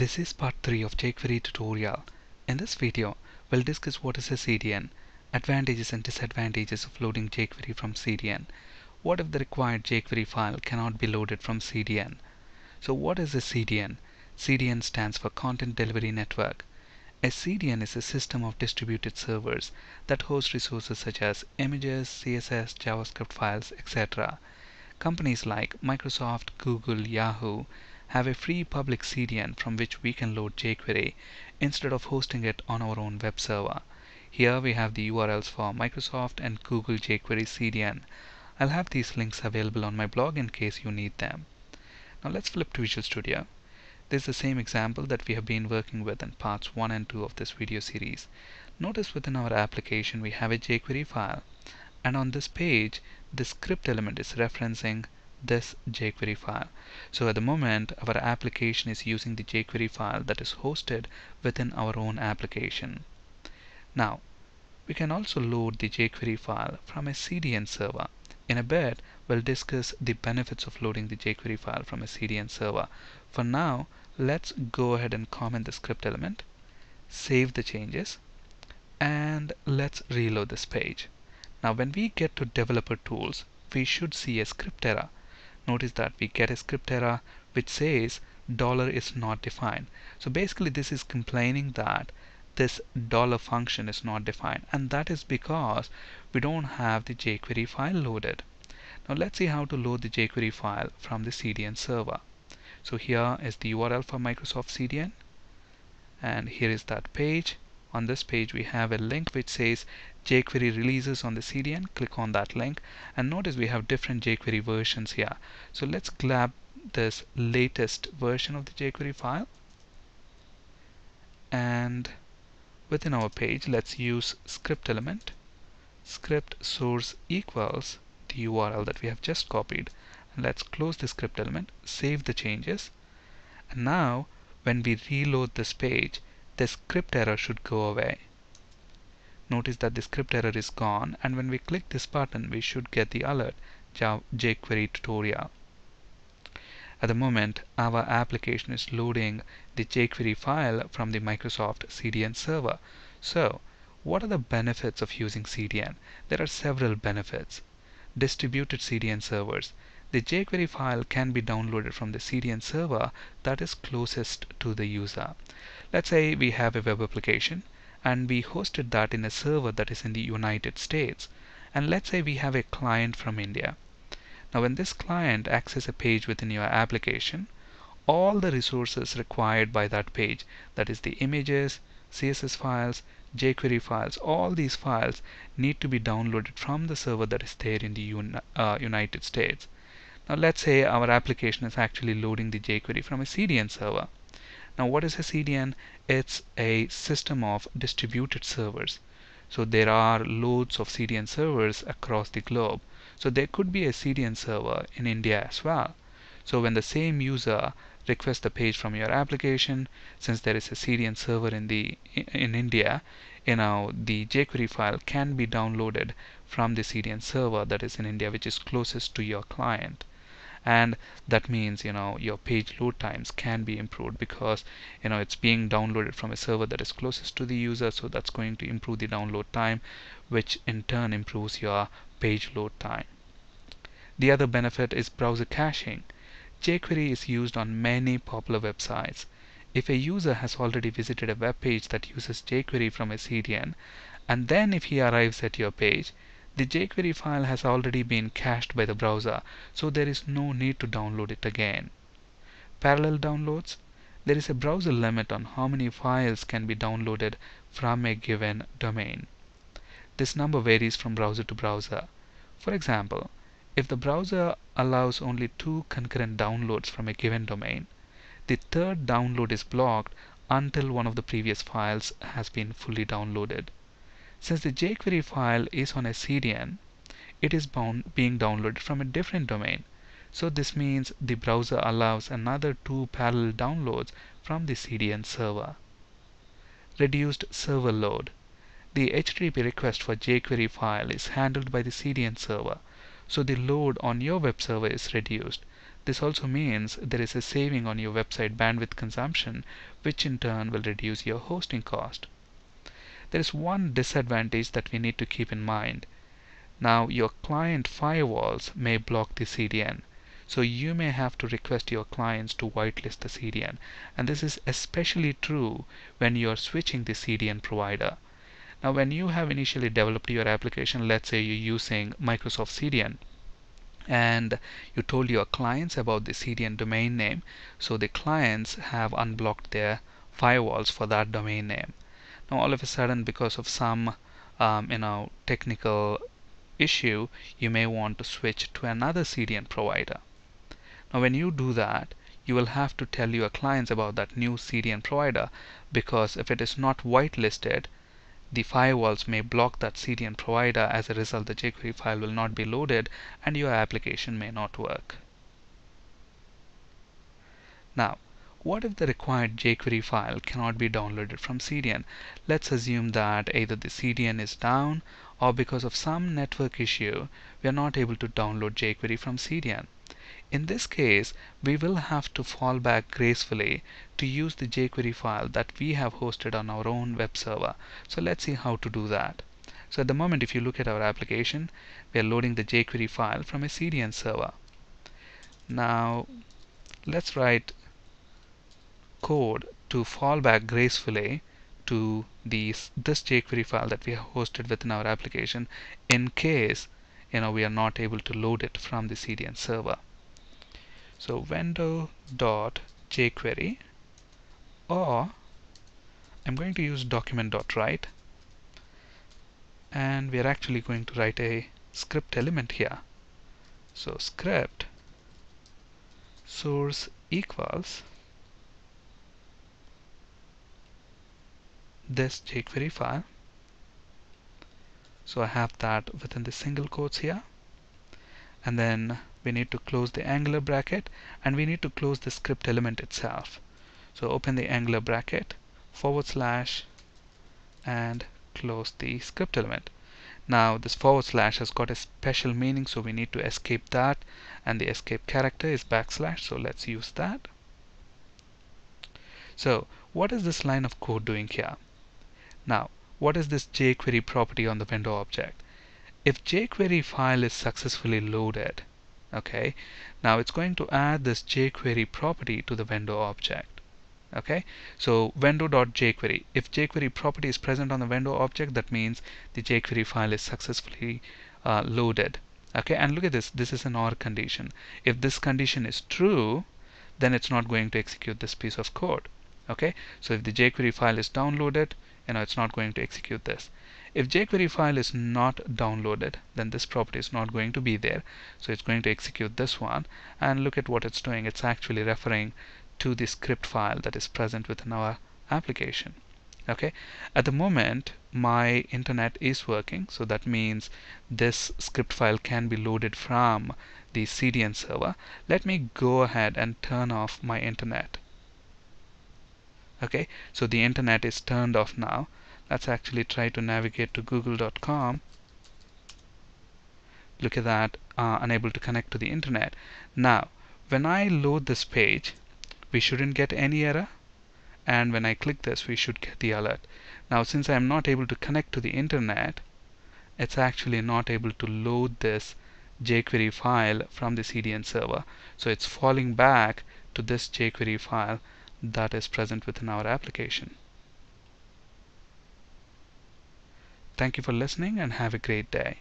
This is part 3 of jQuery tutorial. In this video, we'll discuss what is a CDN, advantages and disadvantages of loading jQuery from CDN. What if the required jQuery file cannot be loaded from CDN? So what is a CDN? CDN stands for Content Delivery Network. A CDN is a system of distributed servers that host resources such as images, CSS, JavaScript files, etc. Companies like Microsoft, Google, Yahoo have a free public CDN from which we can load jQuery instead of hosting it on our own web server. Here we have the URLs for Microsoft and Google jQuery CDN. I'll have these links available on my blog in case you need them. Now let's flip to Visual Studio. This is the same example that we have been working with in parts 1 and 2 of this video series. Notice within our application we have a jQuery file and on this page the script element is referencing this jQuery file. So at the moment our application is using the jQuery file that is hosted within our own application. Now we can also load the jQuery file from a CDN server. In a bit we'll discuss the benefits of loading the jQuery file from a CDN server. For now let's go ahead and comment the script element, save the changes, and let's reload this page. Now when we get to developer tools, we should see a script error. Notice that we get a script error which says dollar is not defined. So basically this is complaining that this dollar function is not defined and that is because we don't have the jQuery file loaded. Now let's see how to load the jQuery file from the CDN server. So here is the URL for Microsoft CDN and here is that page. On this page we have a link which says jQuery releases on the CDN. Click on that link. And notice we have different jQuery versions here. So let's grab this latest version of the jQuery file. And within our page let's use script element. Script source equals the URL that we have just copied. And let's close the script element save the changes. And now when we reload this page the script error should go away. Notice that the script error is gone and when we click this button we should get the alert jQuery tutorial. At the moment our application is loading the jQuery file from the Microsoft CDN server. So what are the benefits of using CDN there are several benefits. Distributed CDN servers. The jQuery file can be downloaded from the CDN server that is closest to the user. Let's say we have a web application and we hosted that in a server that is in the United States. And let's say we have a client from India. Now when this client accesses a page within your application, all the resources required by that page, that is the images, CSS files, jQuery files, all these files need to be downloaded from the server that is there in the uh, United States. Now let's say our application is actually loading the jQuery from a CDN server. Now what is a CDN? It's a system of distributed servers. So there are loads of CDN servers across the globe. So there could be a CDN server in India as well. So when the same user requests the page from your application, since there is a CDN server in the in India, you know the jQuery file can be downloaded from the CDN server that is in India, which is closest to your client and that means you know your page load times can be improved because you know it's being downloaded from a server that is closest to the user so that's going to improve the download time which in turn improves your page load time. The other benefit is browser caching. jQuery is used on many popular websites. If a user has already visited a web page that uses jQuery from a CDN and then if he arrives at your page the jQuery file has already been cached by the browser, so there is no need to download it again. Parallel downloads. There is a browser limit on how many files can be downloaded from a given domain. This number varies from browser to browser. For example, if the browser allows only two concurrent downloads from a given domain, the third download is blocked until one of the previous files has been fully downloaded. Since the jQuery file is on a CDN, it is being downloaded from a different domain. So this means the browser allows another two parallel downloads from the CDN server. Reduced server load. The HTTP request for jQuery file is handled by the CDN server, so the load on your web server is reduced. This also means there is a saving on your website bandwidth consumption, which in turn will reduce your hosting cost. There is one disadvantage that we need to keep in mind. Now, your client firewalls may block the CDN. So you may have to request your clients to whitelist the CDN. And this is especially true when you are switching the CDN provider. Now, when you have initially developed your application, let's say you're using Microsoft CDN, and you told your clients about the CDN domain name, so the clients have unblocked their firewalls for that domain name. Now, all of a sudden, because of some um, you know technical issue, you may want to switch to another CDN provider. Now, when you do that, you will have to tell your clients about that new CDN provider because if it is not whitelisted, the firewalls may block that CDN provider. As a result, the jQuery file will not be loaded and your application may not work. Now, what if the required jQuery file cannot be downloaded from CDN? Let's assume that either the CDN is down or because of some network issue, we are not able to download jQuery from CDN. In this case, we will have to fall back gracefully to use the jQuery file that we have hosted on our own web server. So let's see how to do that. So at the moment, if you look at our application, we are loading the jQuery file from a CDN server. Now, let's write code to fall back gracefully to these, this jQuery file that we have hosted within our application in case you know we are not able to load it from the CDN server. So window.jQuery or I'm going to use document.write and we are actually going to write a script element here. So script source equals this jQuery file. So I have that within the single quotes here and then we need to close the angular bracket and we need to close the script element itself. So open the angular bracket forward slash and close the script element. Now this forward slash has got a special meaning so we need to escape that and the escape character is backslash so let's use that. So what is this line of code doing here? Now what is this jQuery property on the window object? If jQuery file is successfully loaded okay now it's going to add this jQuery property to the window object okay? So window.jQuery if jQuery property is present on the window object that means the jQuery file is successfully uh, loaded okay? And look at this this is an OR condition. If this condition is true then it's not going to execute this piece of code okay? So if the jQuery file is downloaded you know it's not going to execute this if jQuery file is not downloaded, then this property is not going to be there. So it's going to execute this one. And look at what it's doing. It's actually referring to the script file that is present within our application. Okay, at the moment my internet is working, so that means this script file can be loaded from the CDN server. Let me go ahead and turn off my internet. Okay, so the internet is turned off now. Let's actually try to navigate to google.com look at that uh, unable to connect to the internet. Now when I load this page we shouldn't get any error. And when I click this we should get the alert. Now since I am not able to connect to the internet it's actually not able to load this jQuery file from the CDN server. So it's falling back to this jQuery file that is present within our application Thank you for listening and have a great day.